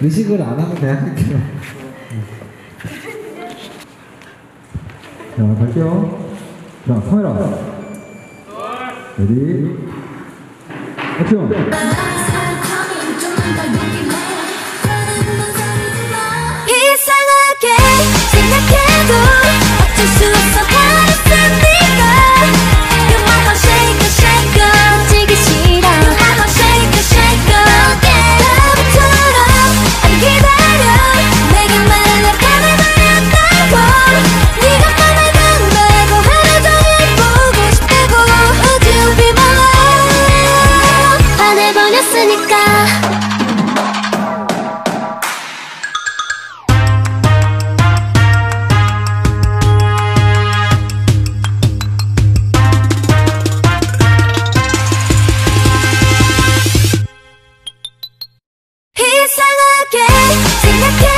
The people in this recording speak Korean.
의식을 안 하면 그냥 할게요. 자, 갈게요. 자, 카메라. 레디. 액션. 있으니까. 이상하게 생각해.